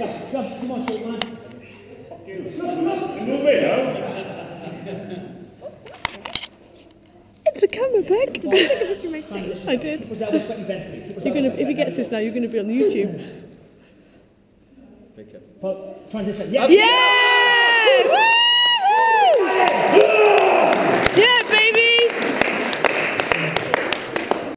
Come, come, come on, sweet man. Move it out. It's a camera back. I did. You're gonna, if he gets this now, you're going to be on YouTube. Transition. Yeah. Yeah!